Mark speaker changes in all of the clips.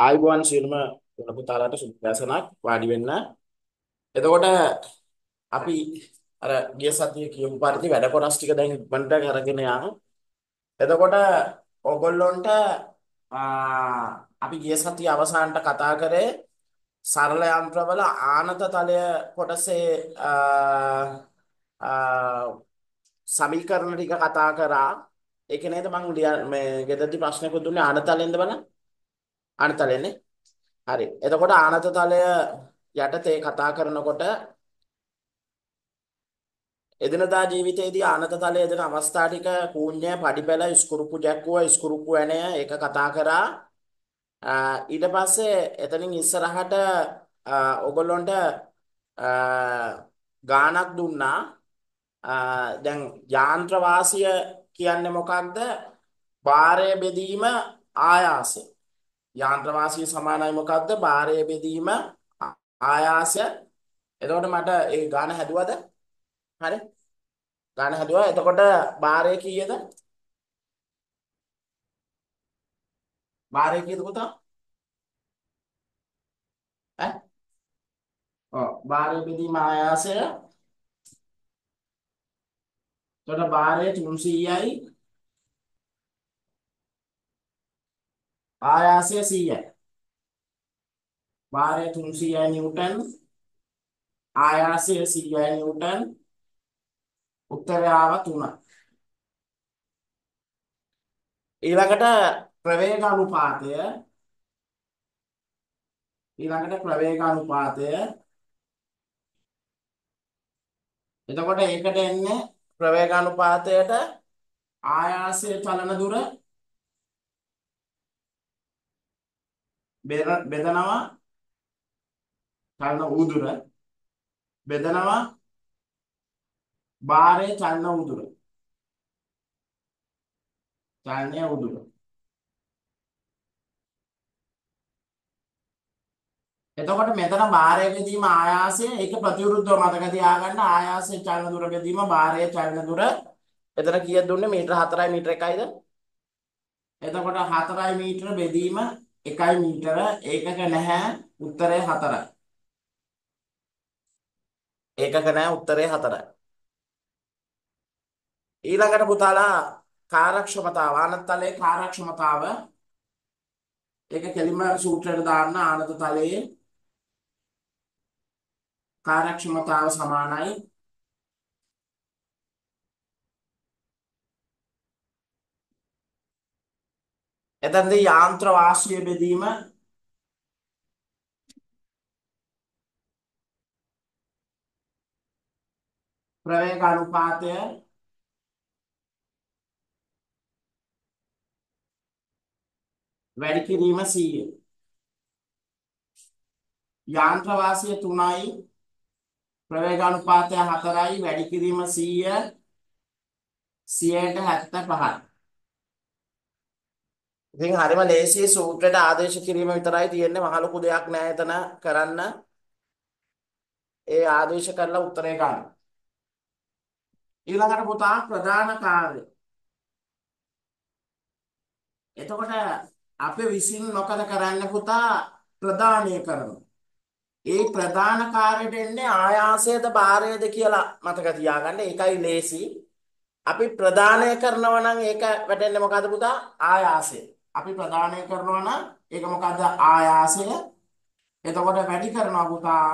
Speaker 1: ආයිබෝන් සියලුම පුතාලාට සුබ දැසනක් වාඩි වෙන්න. එතකොට අපි අර ගිය සතියේ කියපු පරිදි වැඩ කොටස් ටික දැන් ඉක්මනට අරගෙන යමු. එතකොට ඕගොල්ලොන්ට ආ, අපි ගිය සතියේ අවසානට කතා කරේ සරල යන්ත්‍රවල ආනත තලය කොටසේ ආ, ආ, සමීකරණ ටික කතා කරා. ඒක නේද මම මේ ගෙදරදී ප්‍රශ්නකුත් දුන්නේ ආනතලෙන්ද බලන්න. ආනතලෙන්නේ. හරි. එතකොට ආනත තලය යටතේ කතා කරනකොට එදිනදා ජීවිතයේදී ආනත තලයේ යෙදෙන අවස්ථා ටික කූඤ්ඤය, පඩිපෙළ, ඉස්කුරුප්පු ජැක්කුව, ඉස්කුරුප්පු ඇණය ඒක කතා කරා. ආ, ඊට පස්සේ එතනින් ඉස්සරහට ආ, ඔයගොල්ලොන්ට ආ, ගාණක් දුන්නා. ආ, දැන් යාන්ත්‍ර වාසිය කියන්නේ මොකක්ද? භාරය බෙදීම ආයාසය. යාන්ත්‍ර වාසිය සමානයි මොකක්ද? භාරය බෙදීම ආයාසය. එතකොට මට ඒ ගාන හැදුවද? හරි. ගාන හැදුවා. එතකොට භාරය කීයද? භාරය කීයද පුතා? ඈ? ඔව්. භාරය බෙදීම ආයාසය. එතකොට භාරය 300යි ආයාසය 100යි. භාරය 300යි නිව්ටන් ආයාසය 100යි නිව්ටන් උත්තරය ආව 3. ඊළඟට ප්‍රවේග අනුපාතය ඊළඟට ප්‍රවේග අනුපාතය එතකොට ඒකට එන්නේ ප්‍රවේග අනුපාතයට ආයාසයේ චලන දුර බෙදනවා චලන උදුර බෙදනවා භාරයේ චලන උදුර චලනය උදුර එතකොට මෙතන භාරය බෙදීම ආයාසය ඒක ප්‍රතිවිරුද්ධව මතක තියාගන්න ආයාසයේ චලන දුර බෙදීම භාරයේ චලන දුර. එතන කීයක් දුන්නේ? මීටර 4යි මීටර 1යිද එතකොට 4යි මීටර බෙදීම 1යි මීටර ඒකක නැහැ උත්තරය 4යි ඒකක නැහැ උත්තරය 4යි ඊළඟට පුතාලා කාර්යක්ෂමතාව ආනතලයේ කාර්යක්ෂමතාව ඒක කෙලින්ම සූත්‍රයට දාන්න ආනත තලයේ කාර්යක්ෂමතාව සමානයි. එතනදී යාන්ත්‍ර වාසිය බෙදීම ප්‍රවේග අනුපාතය වැඩි කිරීම 100 යාන්ත්‍ර වාසිය 3යි ප්‍රවේග අනුපාතය 4යි වැඩි කිරීම 100 100ට 75යි ඉතින් හරිම ලේසි සූත්‍රයට ආදේශ කිරීම විතරයි තියෙන්නේ මහ ලොකු දෙයක් නෑ එතන කරන්න ඒ ආදේශ කරලා උත්තරේ ගන්න ඊළඟට පුතා ප්‍රධාන කාර්ය එතකොට අපේ විසින් මොකද කරන්න පුතා ප්‍රදානය කරනවා. ඒ ප්‍රධාන කාර්යයට එන්නේ ආයාසයද භාරයද කියලා මතක තියාගන්න. ඒකයි ලේසි. අපි ප්‍රදානය කරනවා නම් ඒක වැටෙන්නේ මොකද්ද පුතා? ආයාසය. අපි ප්‍රදානය කරනවා නම් ඒක මොකද්ද? ආයාසය. එතකොට වැඩි කරනවා පුතා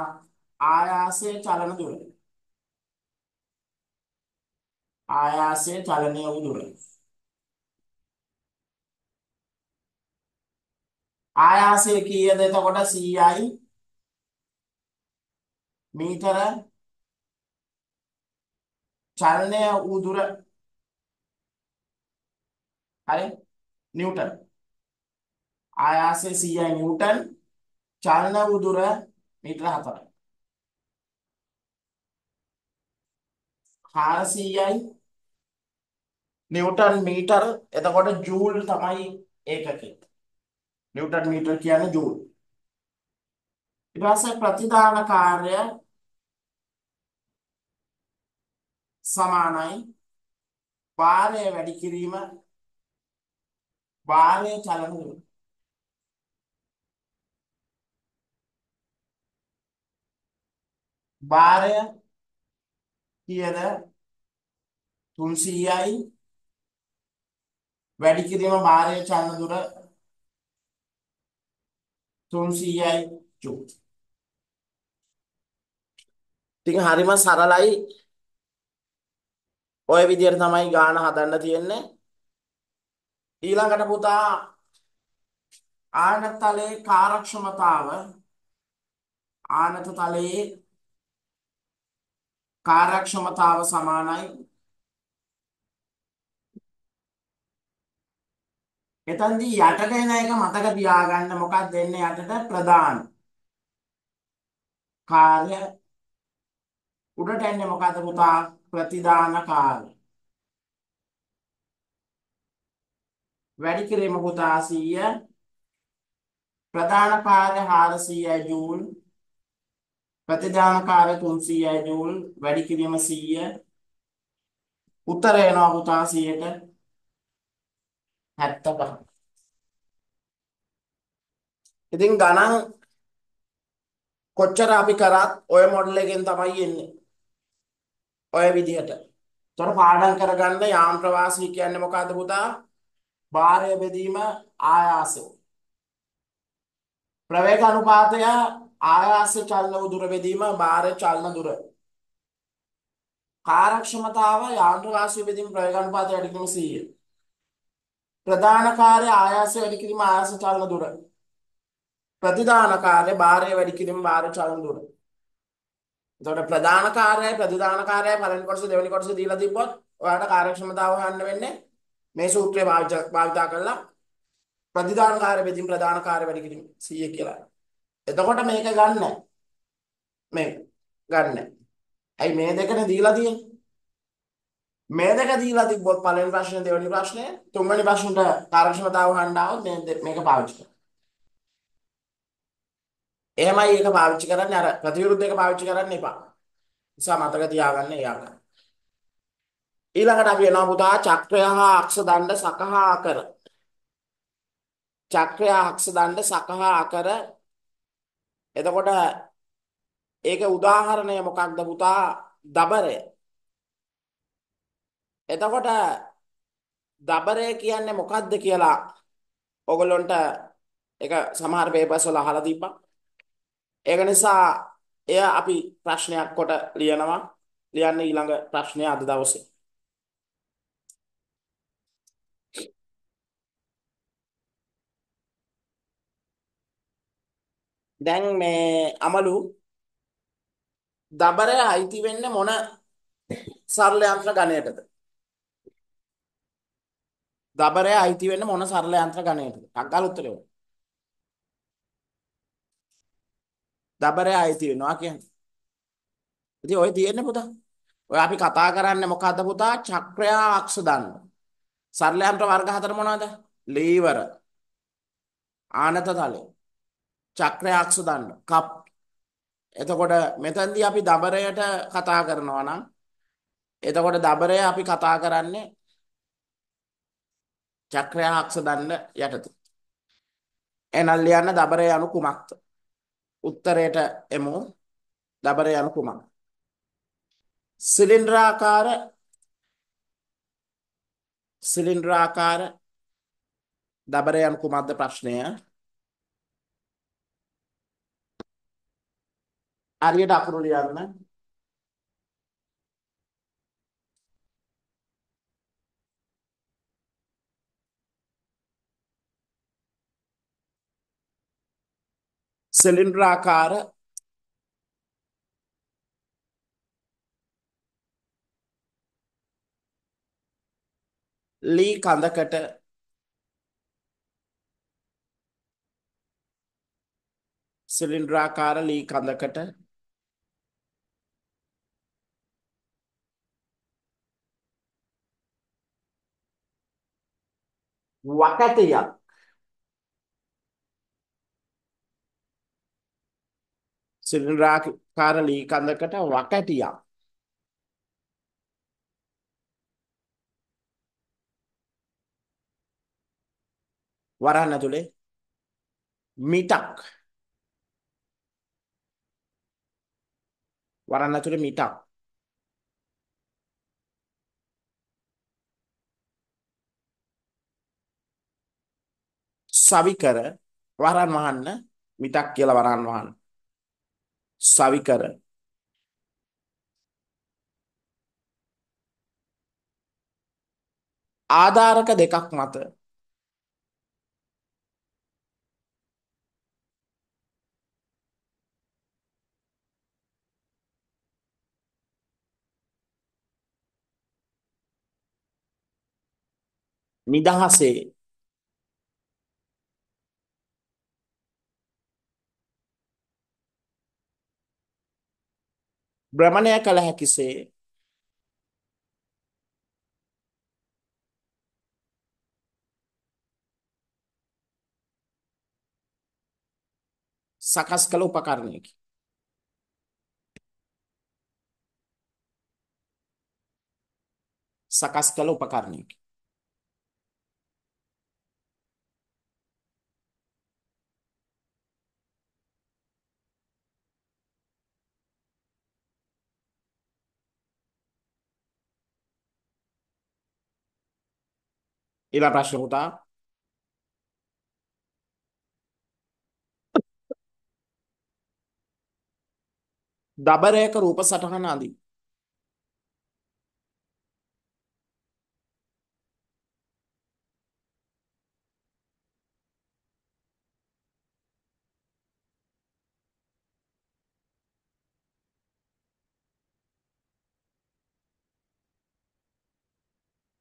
Speaker 1: ආයාසයේ චලන දුර. ආයාසයේ චලනය වූ දුර. ආයාසය කීයද එතකොට 100යි මීටර චලනය වූ දුර හරි නිව්ටන් ආයාසය 100යි නිව්ටන් චලන වූ දුර මීටර 4යි 400යි නිව්ටන් මීටර එතකොට ජූල් තමයි ඒකකේ. නිව්ටන් මීටර කියන්නේ ජූල්. ඊට පස්සේ ප්‍රතිදාන කාර්ය සමානයි. භාරය වැඩි කිරීම භාරය චලන දුර භාරය කීයද 300යි වැඩි කිරීම භාරය චලන දුර 300යි ජූල්. ඉතින් හරිම සරලයි ඔය විදිහට තමයි ගාන හදන්න තියෙන්නේ. ඊළඟට පුතා ආනත තලයේ කාර්යක්ෂමතාව ආනත තලයේ කාර්යක්ෂමතාව සමානයි. එතනදී යටට එන එක මතක තියාගන්න මොකක්ද දෙන්නේ යටට? ප්‍රධාන. කාර්ය. උඩට එන්නේ මොකද්ද පුතා? ප්‍රතිදාන කාර්ය. වැඩි කිරීම පුතා 100 ප්‍රධාන කාර්ය 400 ජූල් ප්‍රතිදාන කාර්ය 300 ජූල් වැඩි කිරීම 100 උත්තරය එනවා පුතා 100ට 75 ඉතින් ගණන් කොච්චර අපි කරත් ඔය මොඩල් එකෙන් තමයි එන්නේ ඔය විදිහට. ତොර පාඩම් කරගන්න යාන්ත්‍ර වාසී කියන්නේ මොකද්ද පුතා? භාරය බෙදීම ආයාසය. ප්‍රවේග අනුපාතය ආයාස චලන දුර බෙදීම භාර චලන දුර. කාර්යක්ෂමතාව යාන්ත්‍ර වාසී බෙදීම ප්‍රවේග අනුපාතය වැඩි කිරීම 100. ප්‍රධාන කාර්ය ආයාසය වැඩි කිරීම ආයාස චලන දුර. ප්‍රතිදාන කාර්ය භාරය වැඩි කිරීම භාර චලන දුර. එතකොට ප්‍රධාන කාර්යයි ප්‍රතිදාන කාර්යයි පළවෙනි කොටස දෙවෙනි කොටස දීලා තිබ්බොත් ඔයාලට කාර්යක්ෂමතාව හොයන්න වෙන්නේ මේ සූත්‍රය භාවිත කරලා ප්‍රතිදාන කාර්ය බෙදීම ප්‍රධාන කාර්ය වැඩි කිරීම 100 කියලා. එතකොට මේක ගන්න මේ ගන්න. ඇයි මේ දෙකනේ දීලා තියෙන්නේ? මේ දෙක දීලා තිබ්බොත් පළවෙනි ප්‍රශ්නේ දෙවෙනි ප්‍රශ්නේ තුන්වෙනි ප්‍රශ්නට කාර්යක්ෂමතාව හොයන්න આવොත් මේ මේක පාවිච්චි කරන්න. එහෙමයි ඒක පාවිච්චි කරන්නේ අර ප්‍රතිවිරුද්ධ එක පාවිච්චි කරන්න එපා. නිසා මතක තියාගන්න ඒ ආකාරය. ඊළඟට අපි එනවා පුතා චක්‍රය හා අක්ෂ දණ්ඩ සකහා අකර. චක්‍රය අක්ෂ දණ්ඩ සකහා අකර. එතකොට ඒකේ උදාහරණය මොකක්ද පුතා? දබරය. එතකොට දබරය කියන්නේ මොකක්ද කියලා ඔයගොල්ලන්ට ඒක සමහර පේපර්ස් වල අහලා තිබ්බා. ඒක නිසා එය අපි ප්‍රශ්නයක් කොට ලියනවා. ලියන්න ඊළඟ ප්‍රශ්නය අද දවසේ. දැන් මේ අමලු දබරය අයිති වෙන්නේ මොන සරල යන්ත්‍ර ගණයටද? දබරය අයිති වෙන්නේ මොන සරල යන්ත්‍ර ගණයටද? අක්කල් උත්තරේ. දබරය අයිති වෙනවා කියන්නේ. ඉතින් ඔය තියෙන්නේ පුතා. ඔය අපි කතා කරන්නේ මොකද්ද පුතා? චක්‍රය අක්ෂ දන්න. සරල යන්ත්‍ර වර්ග හතර මොනවද? ලීවර. ආනත තලය. චක්‍රය අක්ෂ දන්න. කප්. එතකොට මෙතනදී අපි දබරයට කතා කරනවා නම් එතකොට දබරය අපි කතා කරන්නේ චක්‍රය අක්ෂ දන්න යටතේ. එනල් ලියන්න දබරය අනු කුමක්ද? උත්තරයට එමු. දබරය යනු කුමක්ද? සිලින්ඩරාකාර සිලින්ඩරාකාර දබරය යනු කුමක්ද ප්‍රශ්නය? හරියට අකුරු ලියන්න. සිලින්ඩරාකාර ලී කඳකට සිලින්ඩරාකාර ලී කඳකට වකටයක්. සිලින්ඩරාකාර ලී කඳකට වකටියක්. වරහන් ඇතුලේ මිටක්. වරන් ඇතුලේ මිටක්. සවිකර වරන් වහන්න මිටක් කියලා වරන් වහන්න. සවිකර ආධාරක දෙකක් මත නිදහසේ භ්‍රමණය කළ හැකිසේ සකස් කළ උපකරණයකි. සකස් කළ උපකරණයකි. ඊළඟ ප්‍රශ්න පුතා දබරයක රූප සටහන අඳින්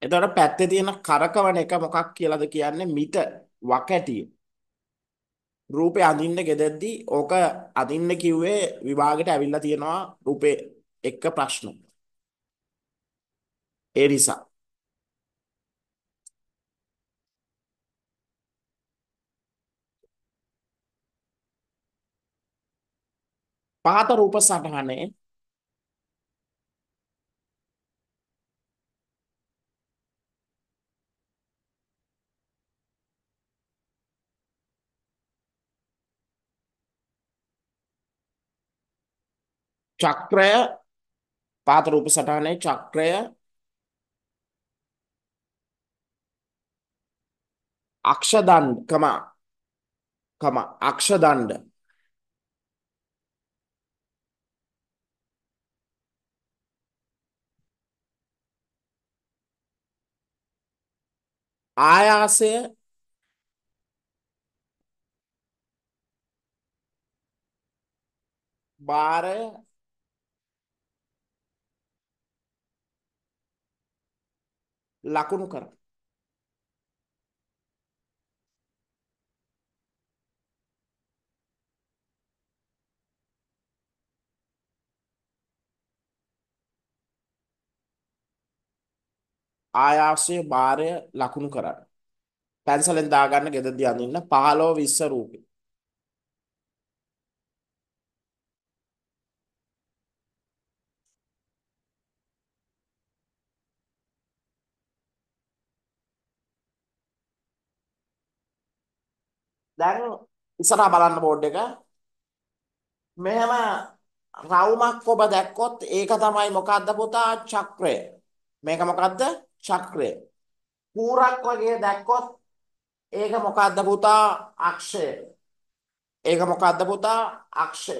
Speaker 1: එතකොට පැත්තේ තියෙන කරකවන එක මොකක් කියලාද කියන්නේ මිට වකැටිය. රූපේ අඳින්න ගෙදෙද්දි ඕක අඳින්න කිව්වේ විභාගෙට ඇවිල්ලා තියෙනවා රූපේ එක්ක ප්‍රශ්න. ඒ නිසා පහත රූප සටහනේ චක්‍රය පාත රූප සටහනේ චක්‍රය අක්ෂ දණ්ඩ කම කම අක්ෂ දණ්ඩ ආයාසය භාරය ලකුණු කර ආයාසය භාරය ලකුණු කරන්න. පැන්සලෙන් දාගන්න ගෙදරදී අඳින්න 15 20 රූපේ. දැන් ඉස්සරහා බලන්න බෝඩ් එක. මෙහෙම රවුමක් ඔබ දැක්කොත් ඒක තමයි මොකද්ද පුතා චක්‍රය. මේක මොකද්ද? චක්‍රය. කූරක් වගේ දැක්කොත් ඒක මොකද්ද පුතා? අක්ෂය. ඒක මොකද්ද පුතා? අක්ෂය.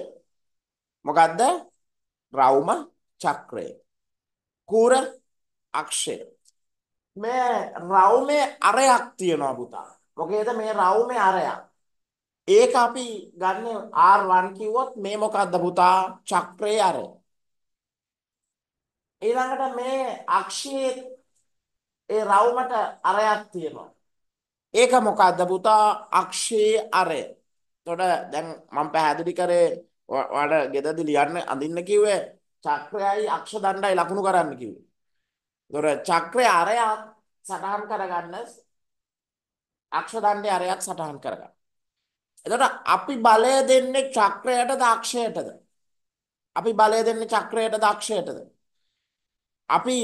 Speaker 1: මොකද්ද? රවුම චක්‍රය. කූර අක්ෂය. මේ රවුමේ අරයක් තියෙනවා පුතා. මොකේද මේ රවුමේ අරයක්? ඒක අපි ගන්න R1 කිව්වොත් මේ මොකද්ද පුතා? චක්‍රයේ අර. ඊළඟට මේ අක්ෂයේ ඒ රවුමට අරයක් තියෙනවා. ඒක මොකද්ද පුතා? අක්ෂයේ අරය. එතකොට දැන් මම පැහැදිලි කරේ ඔයාලට ගෙදරදී ලියන්න අඳින්න කිව්වේ චක්‍රයයි අක්ෂ දණ්ඩයි ලකුණු කරන්න කිව්වේ. එතකොට චක්‍රයේ අරයක් සටහන් කරගන්න අක්ෂ දණ්ඩේ අරයක් සටහන් කරගන්න. එතකොට අපි බලය දෙන්නේ චක්‍රයටද අක්ෂයටද? අපි බලය දෙන්නේ චක්‍රයටද අක්ෂයටද? අපි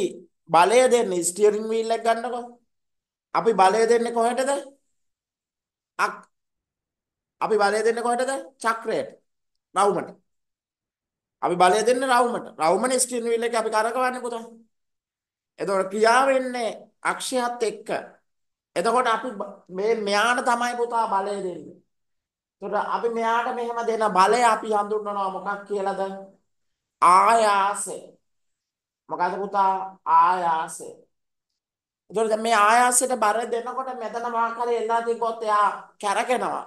Speaker 1: බලය දෙන්නේ ස්ටියරින් වීල් එක ගන්නකො. අපි බලය දෙන්නේ කොහෙටද? අක්. අපි බලය දෙන්නේ කොහෙටද? චක්‍රයට. රවුමට. අපි බලය දෙන්නේ රවුමට. රවුමනේ ස්ටියරින් වීල් එක අපි කරකවන්නේ පුතා. එතකොට ක්‍රියාව වෙන්නේ අක්ෂයත් එක්ක. එතකොට අපි මේ මෙයාට තමයි පුතා බලය දෙන්නේ. එතකොට අපි මෙයාට මෙහෙම දෙන බලය අපි හඳුන්වනවා මොකක් කියලාද? ආයාසය. මොකද පුතා ආයාසය. එතකොට දැන් මේ ආයාසයට බර දෙනකොට මෙතන මොකක් හරි එල්ලා තිබ්බොත් එයා කැරකෙනවා.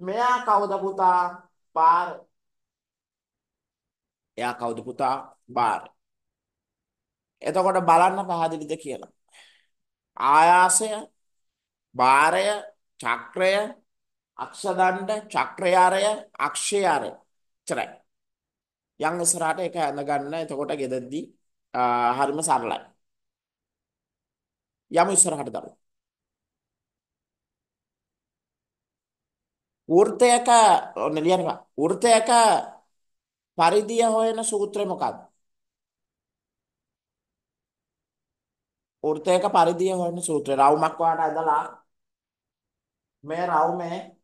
Speaker 1: මෙයා කවුද පුතා? බාර. එයා කවුද පුතා? බාර. එතකොට බලන්න පැහැදිලිද කියලා. ආයාසය, බාරය, චක්‍රය, අක්ෂදණ්ඩ, චක්‍රයාරය, අක්ෂයාරය. චරයි. යන් ඉස්සරහට ඒක ඇඳ ගන්න. එතකොට ගෙදෙද්දි හරිම සරලයි. යමු ඉස්සරහට දමු. වෘත්තයක ඔන්න ලියන්න. වෘත්තයක පරිධිය හොයන සූත්‍රය මොකක්ද? වෘත්තයක පරිධිය හොයන සූත්‍රය. රවුමක් වාට ඇදලා මේ රවුමේ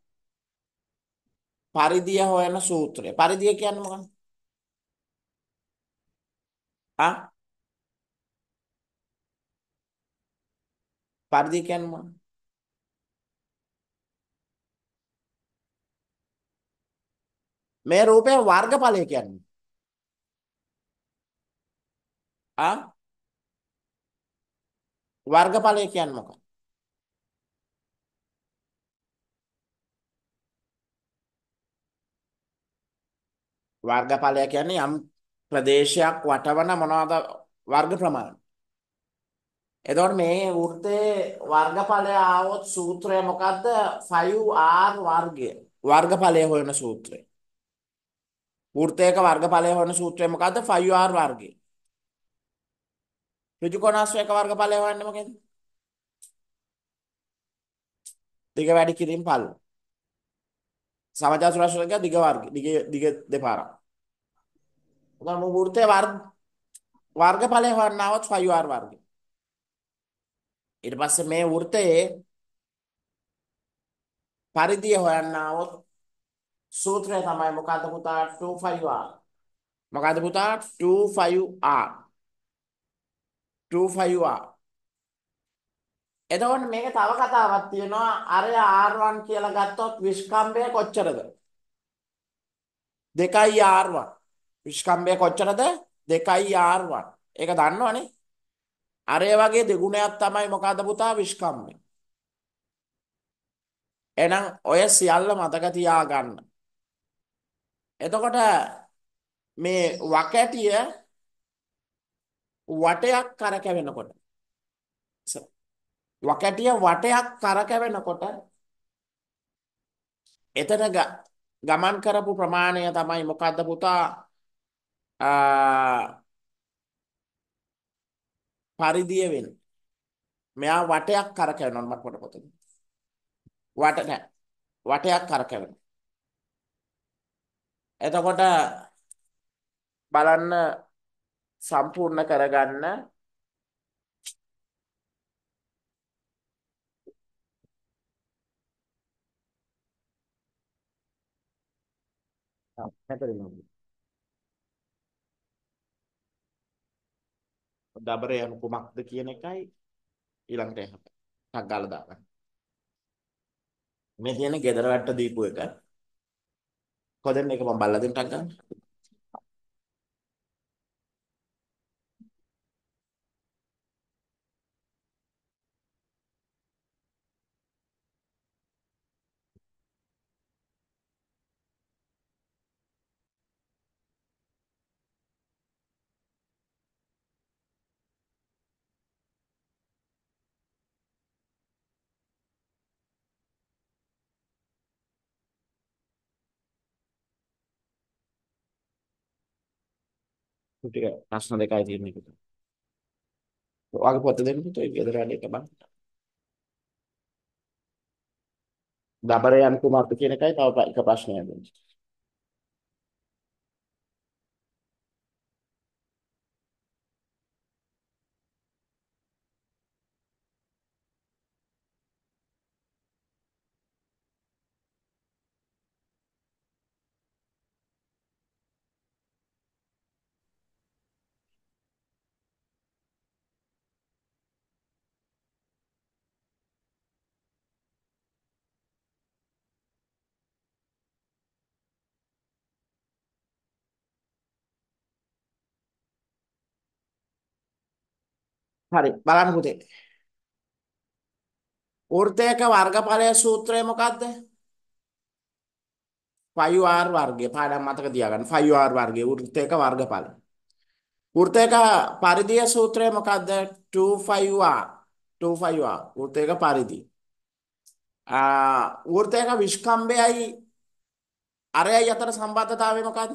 Speaker 1: පරිධිය හොයන සූත්‍රය. පරිධිය කියන්නේ මොකක්ද? ආ පරිධිය කියන්නේ මොකක්ද? මේ රූපයේ වර්ගඵලය කියන්නේ. ආ වර්ගඵලය කියන්නේ මොකක්ද? වර්ගඵලය කියන්නේ යම් ප්‍රදේශයක් වටවන මොනවාද වර්ග ප්‍රමාණය. එතකොට මේ වෘත්තයේ වර්ගඵලය ආවොත් සූත්‍රය මොකද්ද? 5r වර්ගය. වර්ගඵලය හොයන සූත්‍රය. වෘත්තයක වර්ගඵලය හොයන සූත්‍රය මොකද්ද? 5r වර්ගය. ඍජුකෝණාශ්‍රයක වර්ගඵලය හොයන්නේ මොකේද? දිග වැඩි කිරීම සමජා සුරක්ෂක දිග වර්ග දිග දිග දෙපාරක්. උදා මුහුර්තේ වර්ග වර්ග ඵලය හොයන්න આવොත් 5R වර්ගය. ඊට පස්සේ මේ වෘතයේ පරිධිය හොයන්න આવොත් සූත්‍රය තමයි මොකද්ද පුතා? 25R මොකද්ද පුතා? 25R 25R එතකොට මේක තව කතාවක් තියෙනවා. අරය R1 කියලා ගත්තොත් විස්කම්භය කොච්චරද? 2යි R1 විස්කම්භය කොච්චරද? 2යි R1 ඒක දන්නවනේ. අරය වගේ දෙගුණයක් තමයි මොකද්ද පුතා? විස්කම්භය. එහෙනම් ඔය සියල්ල මතක තියාගන්න. එතකොට මේ වකැටිය වටයක් කරකැවෙනකොට වකැටිය වටයක් කරකැවෙනකොට එතන ගමන් කරපු ප්‍රමාණය තමයි මොකද්ද පුතා? පරිධිය වෙන්නේ මෙයා වටයක් කරකැවෙනවා මට පොත පොත. වට නෑ. වටයක් කරකැවෙනවා එතකොට බලන්න සම්පූර්ණ කරගන්න හැතරිනවා දබරය යනු කුමක්ද කියන එකයි ඊළඟට එහාට ටක් ගාලා දාගන්න. මේ තියෙන ගෙදර වැට්ට දීපු එක. කොහෙන්ද එක මම බල්ලා දෙන්න ටක් ගන්න. ටික ප්‍රශ්න දෙකයි තියෙන එක. ඔයාගේ පොත දෙන්න පුතේ ගෙදර වැඩ එක බලන්න. දබරයන් කුමාර්ත කියන එකයි තව එක ප්‍රශ්නයක් දෙන්න. හරි බලන්න පුතේ. වෘත්තයක වර්ගඵලය සූත්‍රය මොකක්ද? 5r වර්ගය. පාඩම් මතක තියාගන්න. 5r වර්ගය වෘත්තයක වර්ගඵල. වෘත්තයක පරිධිය සූත්‍රය මොකක්ද? 25r. 25r. වෘත්තයක පරිධිය. ආ වෘත්තයක විස්කම්භයයි අරයයි අතර සම්බන්ධතාවය මොකක්ද?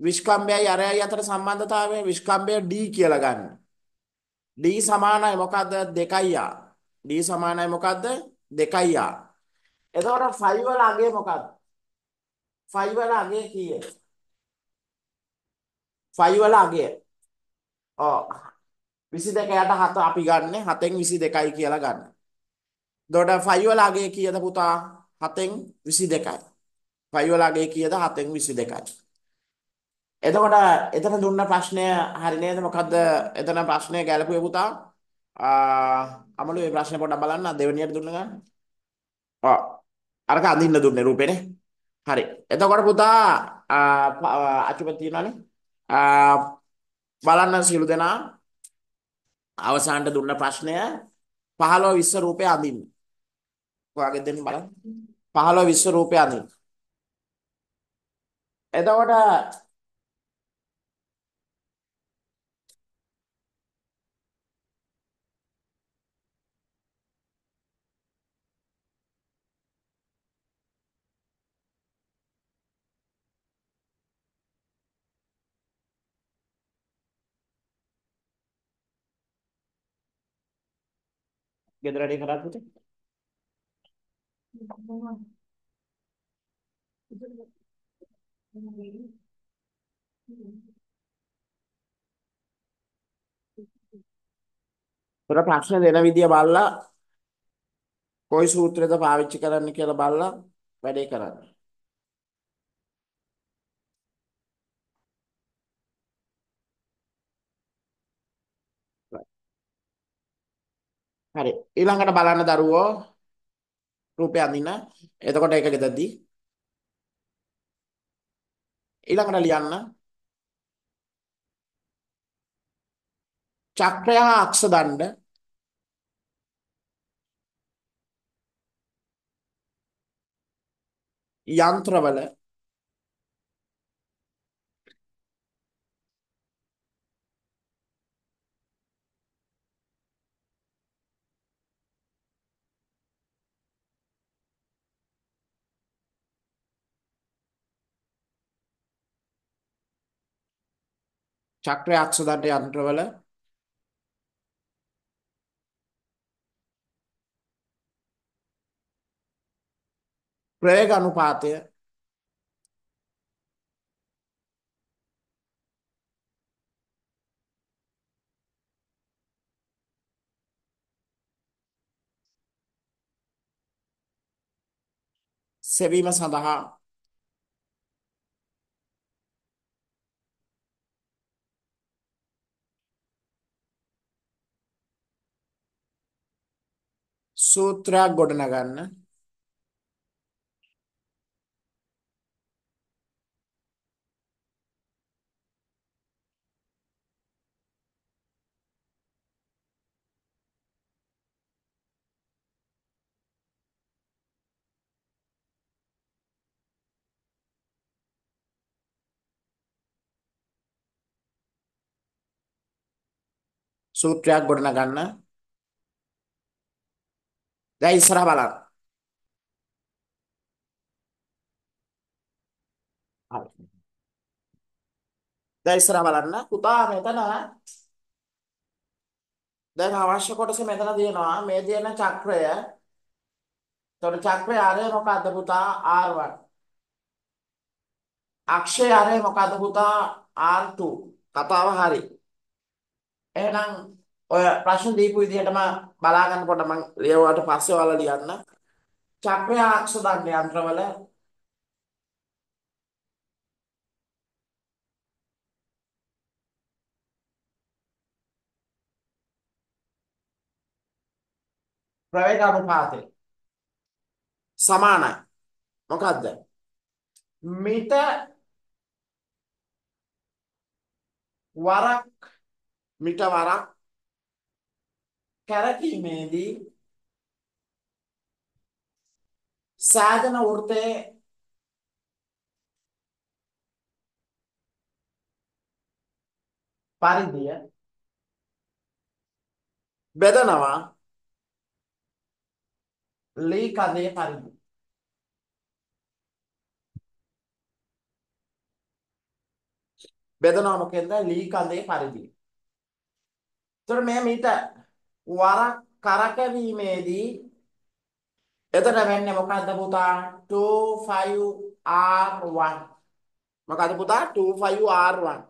Speaker 1: විස්කම්භයයි අරයයි අතර සම්බන්ධතාවය විස්කම්භය D කියලා ගන්න. D සමානයි මොකද්ද? 2r. D සමානයි මොකද්ද? 2r. එතකොට 5 වල අගය මොකක්ද? 5 වල අගය කීයද? 5 වල අගය. ඔව් 22ට 7 අපි ගන්න 7න් 22යි කියලා ගන්න. එතකොට 5 වල අගය කීයද පුතා? 7න් 22යි. 5 වල අගය කීයද? 7න් 22යි. එතකොට එතන දුන්න ප්‍රශ්නය හරි නේද? මොකද්ද එතන ප්‍රශ්නය ගැලපුවේ පුතා? ආ අමලු මේ ප්‍රශ්නේ පොඩ්ඩක් බලන්න දෙවෙනියට දුන්න ගන්න. ඔව්. අරක අඳින්න දුන්නේ රූපේනේ. හරි. එතකොට පුතා අචුප තියනවානේ. බලන්න සියලු දෙනා අවසානට දුන්න ප්‍රශ්නය 15 20 රූපේ අඳින්න. ඔයාගේ දෙන්න බලන්න. 15 20 රූපේ අඳින්න. එතකොට ගෙදර වැඩේ කරාද පුතේ? පොර ප්‍රශ්න දෙන විදිය බලලා කොයි සූත්‍රයද පාවිච්චි කරන්න කියලා බලලා වැඩේ කරන්න. හරි. ඊළඟට බලන්න දරුවෝ රූපය අඳින්න. එතකොට ඒක ගෙදද්දි. ඊළඟට ලියන්න. චක්‍රය හා අක්ෂ දණ්ඩ. යන්ත්‍රවල චක්‍රය අක්ෂ දණ්ඩ යන්ත්‍රවල ප්‍රවේග අනුපාතය සෙවීම සඳහා සූත්‍රයක් ගොඩනගන්න. සූත්‍රයක් ගොඩනගන්න. දැන් ඉස්සරහ බලන්න හරි දැන් ඉස්සරහ බලන්න පුතා මෙතන දැන් අවශ්‍ය කොටස මෙතන තියෙනවා මේ තියෙන චක්‍රය එතකොට චක්‍රය ආරය මොකද්ද පුතා R1 අක්ෂය ආරය මොකද්ද පුතා R2 කතාව හරි එහෙනම් ඔය ප්‍රශ්න දීපු විදිහටම බලා ගන්නකොට මම ලියුවාට පස්සේ ඔයාලා ලියන්න චක්‍රය අක්ෂ දණ්ඩ යන්ත්‍රවල ප්‍රවේග අනුපාතය සමානයි. මොකද්ද? මිට වරක් මිට වරක් කැරකීමේදී සෑදෙන වෘත්තයේ පරිධිය බෙදනවා ලී කඳේ පරිදි. බෙදනවා මොකෙන්ද? ලී කඳේ පරිදි. එතකොට මේ මීට වරක් කරකැවීමේදී එතන වෙන්නේ මොකද්ද පුතා? 25R1 මොකද්ද පුතා? 25R1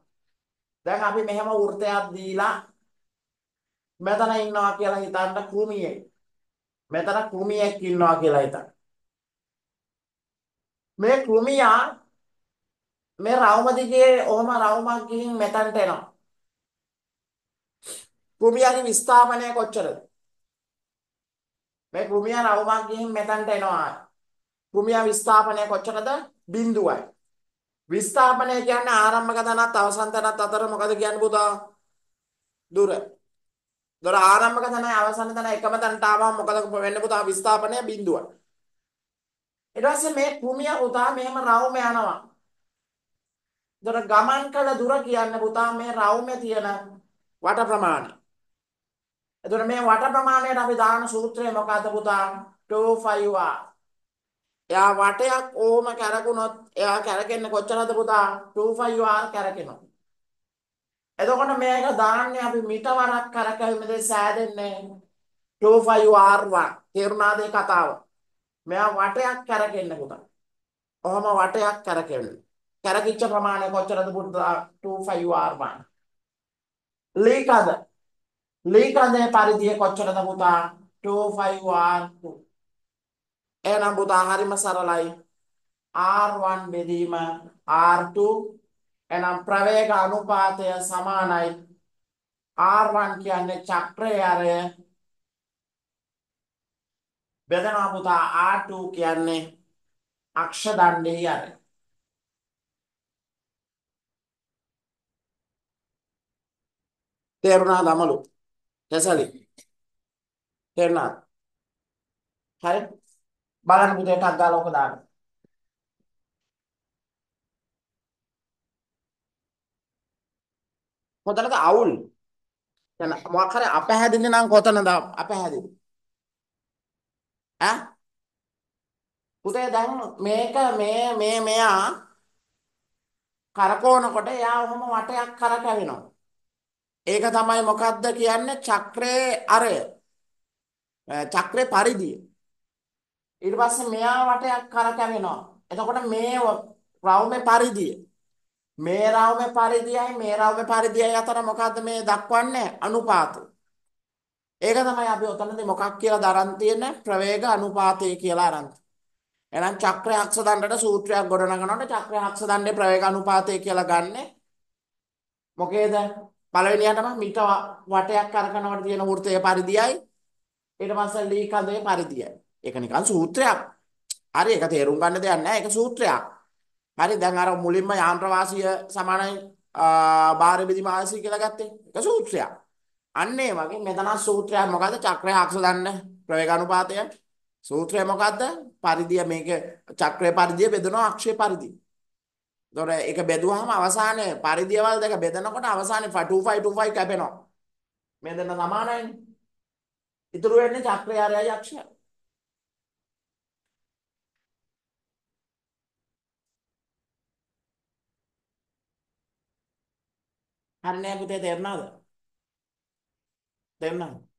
Speaker 1: දැන් අපි මෙහෙම වෘත්තයක් දීලා මෙතන ඉන්නවා කියලා හිතන්න කෘමියෙක්. මෙතන කෘමියෙක් ඉන්නවා කියලා හිතන්න. මේ කෘමියා මේ රවුම දිගේ ඔහම රවුමක් ගිහින් මෙතනට එනවා. කෘමියාගේ විස්ථාපනය කොච්චරද මේ කෘමියා රවුමක් ගිහින් මෙතනට එනවා. කෘමියා විස්ථාපනය කොච්චරද? බිඳුවයි. විස්ථාපනය කියන්නේ ආරම්භක තැනත් අවසන් තැනත් අතර මොකද කියන්නේ පුතා? දුර. දොර ආරම්භක තැනයි අවසන් තැන එකම තැනට ආවම මොකද වෙන්නේ පුතා? විස්ථාපනය බිඳුවයි. ඊට පස්සේ මේ කෘමියා පුතා මෙහෙම රවුම යනවා. දොර ගමන් කළ දුර කියන්නේ පුතා මේ රවුමේ තියෙන වට ප්‍රමාණය. එතකොට මේ වට ප්‍රමාණයට අපි දාන සූත්‍රය මොකද්ද පුතා? 25R එයා වටයක් ඕම කැරකුණොත් එයා කැරකෙන්නේ කොච්චරද පුතා? 25R කැරකෙනවා. එතකොට මේක දාන්නේ අපි මිටවරක් කරකැවීමේදී සෑදෙන්නේ 25R1 තේරුණාද ඒ කතාව? මෙයා වටයක් කැරකෙන්නේ පුතා. ඔහම වටයක් කැරකෙන්නේ. කැරකිච්ච ප්‍රමාණය කොච්චරද පුතා? 25R1 ලීකද? ලීකඳේ පරිධිය කොච්චරද පුතා? 25R2 එහෙනම් පුතා හරිම සරලයි. R1 බෙදීම R2 එහෙනම් ප්‍රවේග අනුපාතය සමානයි. R1 කියන්නේ චක්‍රයේ අරය. බෙදනවා පුතා R2 කියන්නේ අක්ෂ දණ්ඩේ අරය. තේරුණාද අමලු? කැසලි තේරුණාද? හරි. බලන්න පුතේ ටක් ගාලා ඔක දාන්න. කොතනද අවුල්. දැන් මොකක් හරි අපහැදින්නේ නම් කොතනද අපහැදින්නේ ඈ? පුතේ දැන් මේක මේ මේ මෙයා කරකවනකොට එයා ඔහොම වටයක් කරකැවෙනවා. ඒක තමයි මොකද්ද කියන්නේ? චක්‍රයේ අරය. චක්‍රේ පරිධිය ඊට පස්සේ මෙයා වටයක් කරකැවෙනවා එතකොට මේ රවුමේ පරිධිය මේ රවුමේ පරිධියයි මේ රවුමේ පරිධියයි අතර මොකද්ද මේ දක්වන්නේ? අනුපාතය ඒක තමයි අපි ඔතනදී මොකක් කියලා දරන් තියෙන්නේ? ප්‍රවේග අනුපාතය කියලා අරන්. එහෙනම් චක්‍රය අක්ෂ දණ්ඩට සූත්‍රයක් ගොඩනගනකොට චක්‍රය අක්ෂ දණ්ඩේ ප්‍රවේග අනුපාතය කියලා ගන්නෙ මොකේද? පළවෙනියටම මිට වටයක් කරකනවට තියෙන වෘත්තයේ පරිධියයි ඊට පස්සේ ලී කඳේ පරිධියයි. ඒක නිකන් සූත්‍රයක්. හරි ඒක තේරුම් ගන්න දෙයක් නැහැ. ඒක සූත්‍රයක්. හරි දැන් අර මුලින්ම යාන්ත්‍ර වාසිය සමානයි බාහිර බෙදීම ආසිය කියලා ගත්තේ. ඒක සූත්‍රයක්. අන්න ඒ වගේ මෙතන සූත්‍රයක් මොකද්ද? චක්‍රය අක්ෂ දන්න ප්‍රවේගානුපාතය. සූත්‍රය මොකද්ද? පරිධිය මේක චක්‍රයේ පරිධිය බෙදනවා අක්ෂයේ පරිධිය. එතකොට ඒක බෙදුවාම අවසානයේ පරිධියවල් දෙක බෙදනකොට අවසානයේ 2525 කැපෙනවා. මේ දෙන්න සමානයිනේ. ඉතුරු වෙන්නේ චක්‍රයාරයයි අක්ෂය. හරිනේ පුතේ තේරුණාද? තේරුණාද?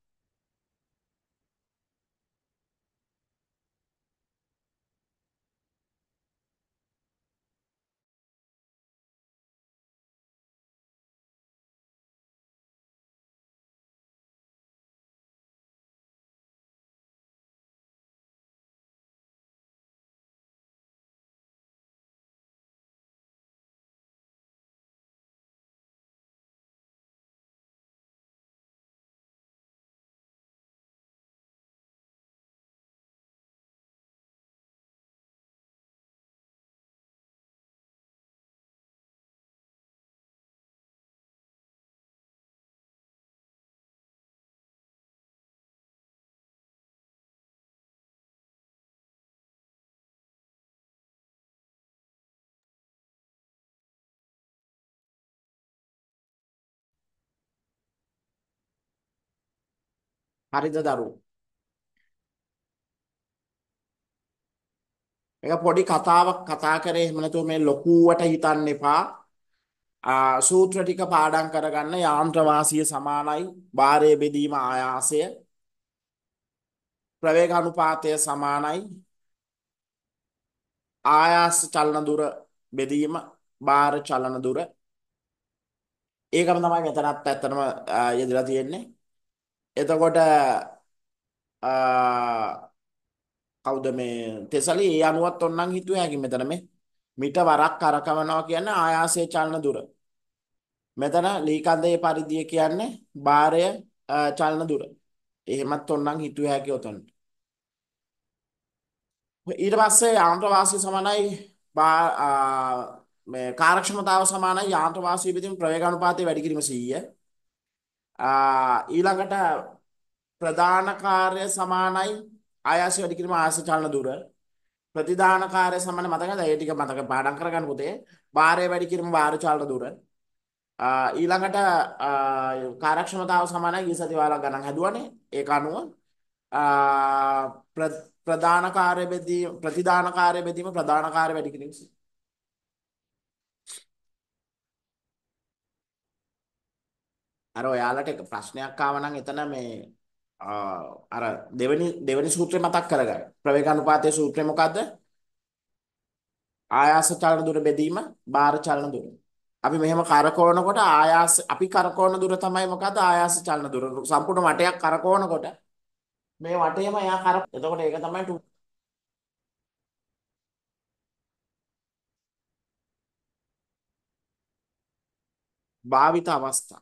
Speaker 1: හරිද දරුවෝ? මේක පොඩි කතාවක් කතා කරේ එහෙම නැතුව මේ ලොකුවට හිතන්න එපා. ආ සූත්‍ර ටික පාඩම් කරගන්න යාන්ත්‍ර වාසිය සමානයි භාරය බෙදීම ආයාසය ප්‍රවේග අනුපාතය සමානයි ආයාස චලන දුර බෙදීම භාර චලන දුර ඒකම තමයි මෙතනත් ඇත්තටම යෙදලා තියෙන්නේ එතකොට කවුද මේ තෙසලි ඒ අනුවත් ඔන්නම් හිතුවේ හැකි මෙතන මේ? මිට වරක් කරකවනවා කියන්නේ ආයාසයේ චලන දුර. මෙතන ලීකන්දේ පරිධිය කියන්නේ භාරය චලන දුර. එහෙමත් ඔන්නම් හිතුවේ හැකි උතනට ඊට පස්සේ යාන්ත්‍ර වාසිය සමානයි මේ කාර්යක්ෂමතාව සමානයි යාන්ත්‍ර වාසිය බෙදීම ප්‍රවේග අනුපාතය වැඩි කිරීම 100 ඊළඟට ප්‍රධාන කාර්ය සමානයි ආයාසය වැඩි කිරීම ආයාස චලන දුර. ප්‍රතිදාන කාර්ය සමාන මතකද ඒ ටික මතක පාඩම් කරගන්න පුතේ. භාරය වැඩි කිරීම භාර චලන දුර. ඊළඟට කාර්යක්ෂමතාව සමානයි. ඊ සති වාලා ගණන් හැදුවනේ. ඒක අනුව ප්‍රධාන කාර්ය බෙදීම ප්‍රතිදාන කාර්ය බෙදීම ප්‍රධාන කාර්ය වැඩි කිරීම. අර ඔයාලට එක ප්‍රශ්නයක් ආව නම් එතන මේ අර දෙවෙනි දෙවෙනි සූත්‍රය මතක් කරගන්න. ප්‍රවේගානුපාතයේ සූත්‍රය මොකද්ද? ආයාස චලන දුර බෙදීම බාහිර චලන දුර. අපි මෙහෙම කරකවනකොට ආයාස අපි කරකවන දුර තමයි මොකද්ද? ආයාස චලන දුර. සම්පූර්ණ වටයක් කරකවනකොට මේ වටේම එයා කර. එතකොට ඒක තමයි භාවිත අවස්ථා